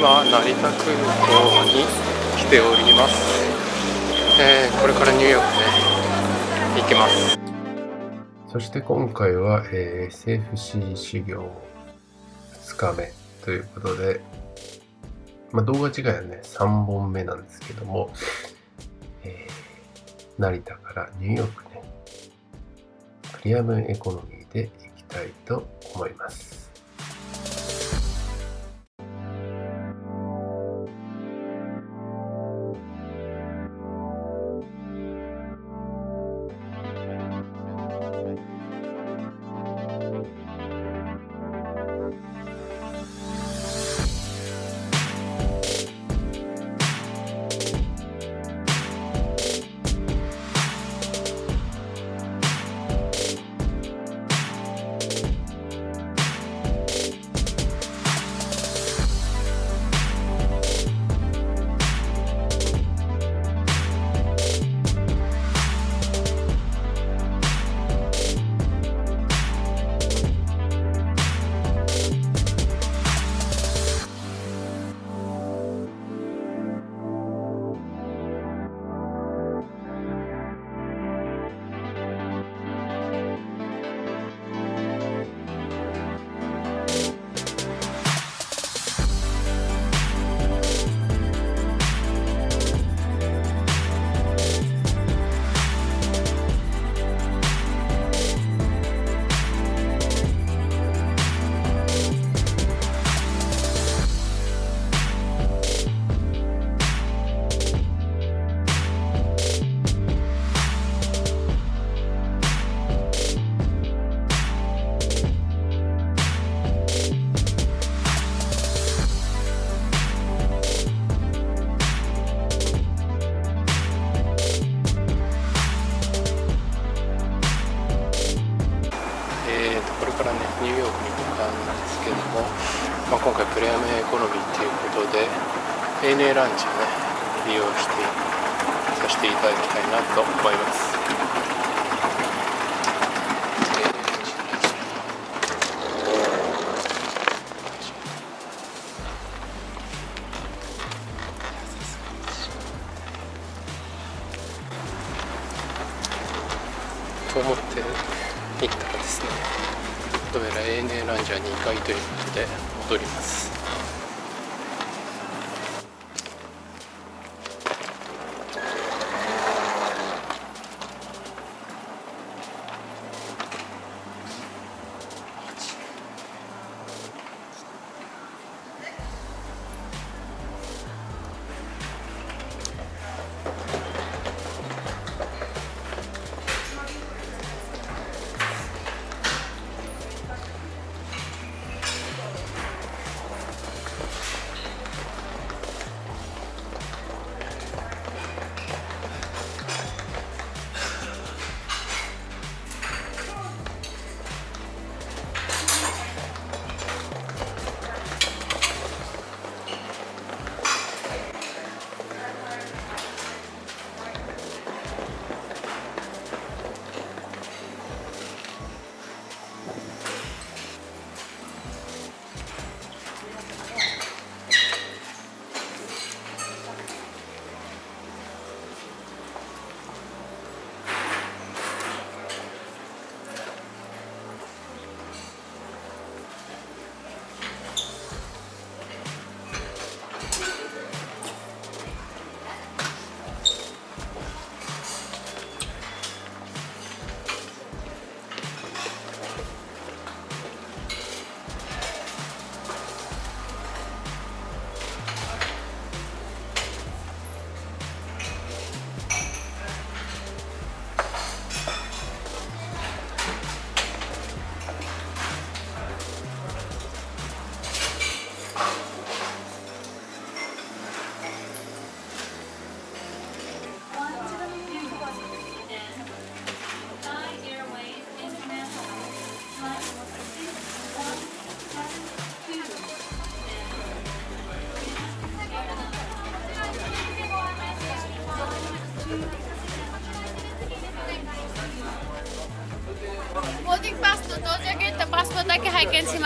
は成田空港に来ております、えー、これからニューヨークね行きます。そして今回は、えー、CFC 修行2日目ということで、まあ、動画違いはね3本目なんですけども、えー、成田からニューヨークねプリアムエコノミーで行きたいと思います。プレミアムエコノミーということで ANA ランチをね利用してさせていただきたいなと思います。ANA ランジャー2階ということで戻ります。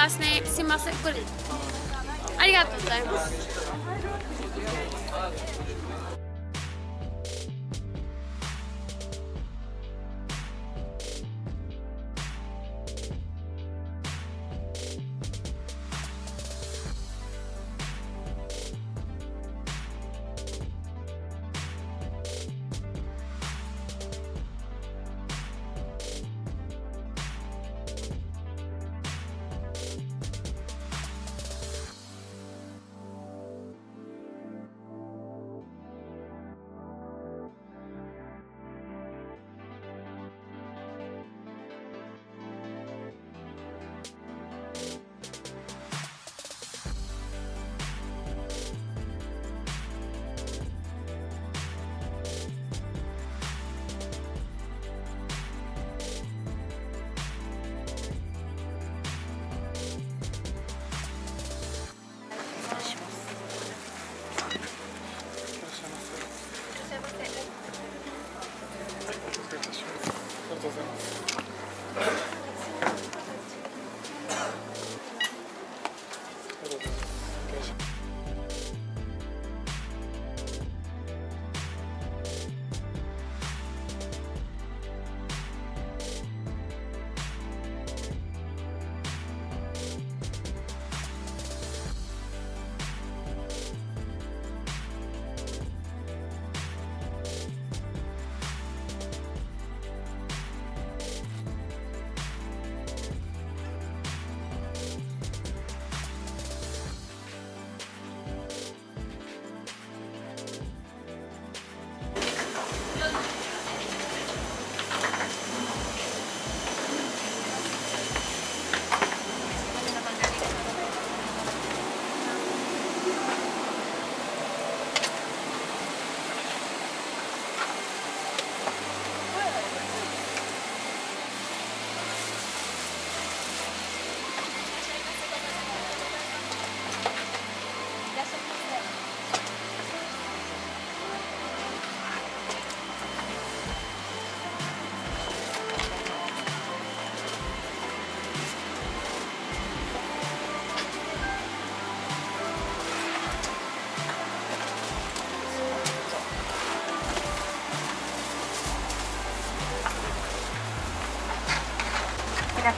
ませんすいませんこれ。ありがとうございます。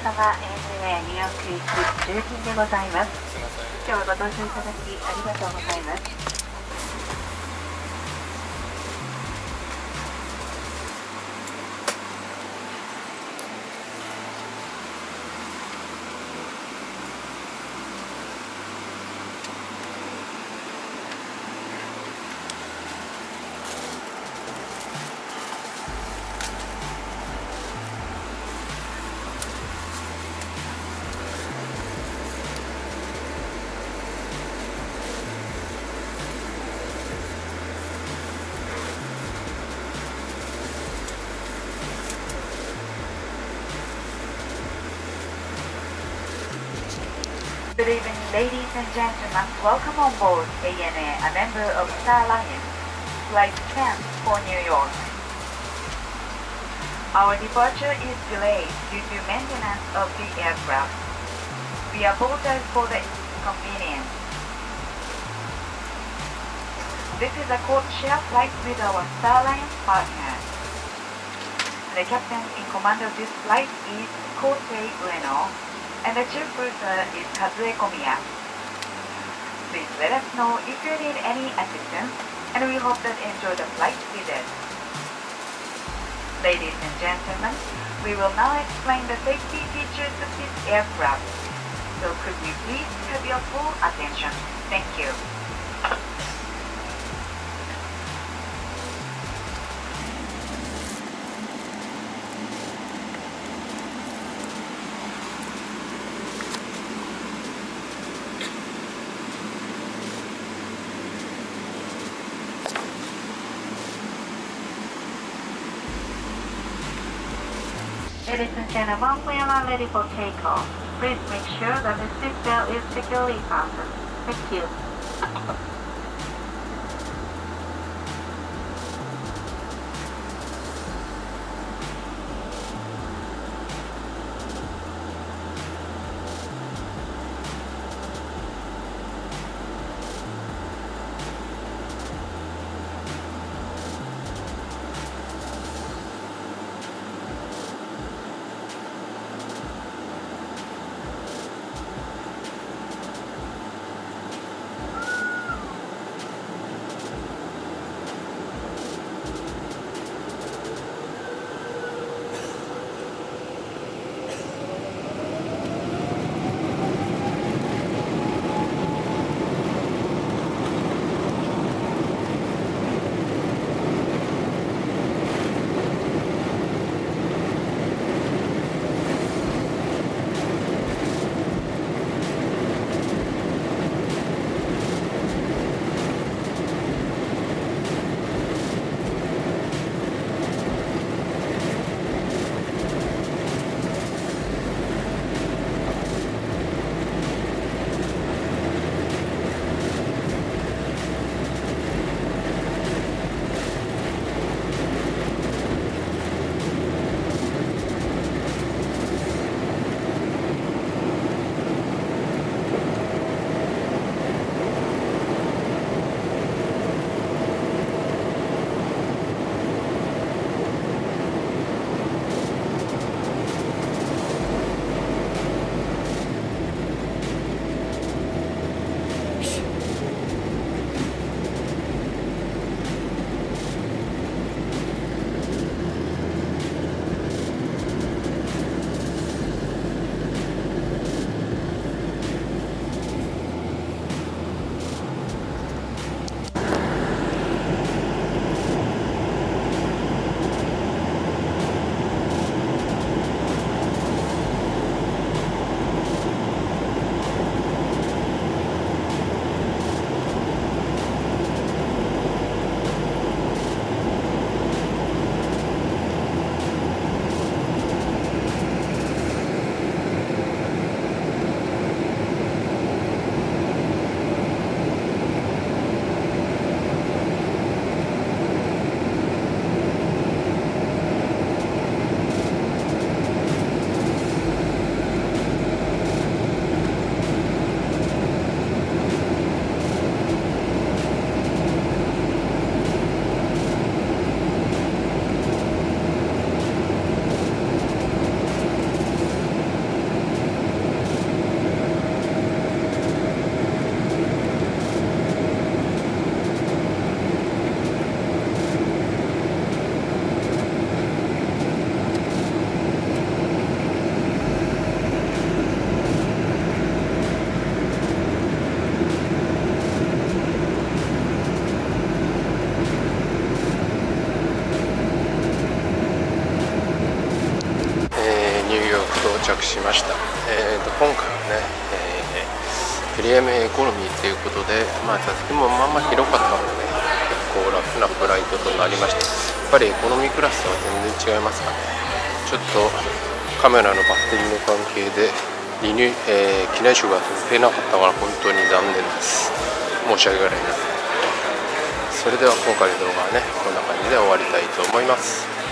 様 ANA ニューヨーク行き10便でございます。今日はご搭乗いただきありがとうございます。Good evening, ladies and gentlemen. Welcome on board ANA, a member of Star Alliance, Flight 10 for New York. Our departure is delayed due to maintenance of the aircraft. We apologize for the inconvenience. This is a code-share flight with our Star Alliance partner. The captain in command of this flight is Kotei Ueno, and the chief cruiser is Kazue Komiya. Please let us know if you need any assistance, and we hope that you enjoy the flight with us. Ladies and gentlemen, we will now explain the safety features of this aircraft. So could you please have your full attention? Thank you. Ladies and gentlemen, we are now ready for takeoff. Please make sure that the seatbelt is securely fastened. Thank you. 着しました、えーと、今回はね、えー、プレミアムエコノミーということで、まあ、座席もまあまあ広かったので、ね、結構楽なフライトとなりました。やっぱりエコノミークラスとは全然違いますかね。ちょっとカメラのバッテリーの関係でリニュ、えー、機内食が増えなかったから本当に残念です。申し訳ないなそれでは今回の動画はねこんな感じで終わりたいと思います。